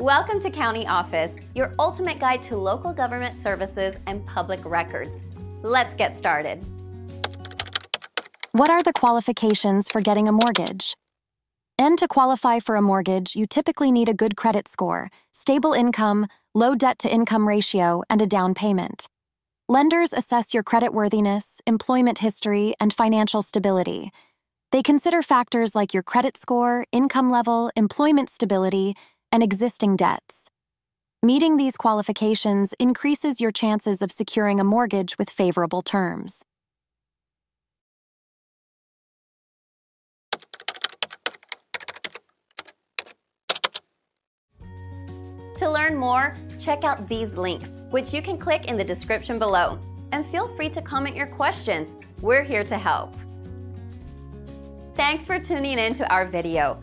Welcome to County Office, your ultimate guide to local government services and public records. Let's get started. What are the qualifications for getting a mortgage? And to qualify for a mortgage, you typically need a good credit score, stable income, low debt to income ratio, and a down payment. Lenders assess your creditworthiness, employment history, and financial stability. They consider factors like your credit score, income level, employment stability, and existing debts. Meeting these qualifications increases your chances of securing a mortgage with favorable terms. To learn more, check out these links, which you can click in the description below. And feel free to comment your questions. We're here to help. Thanks for tuning in to our video.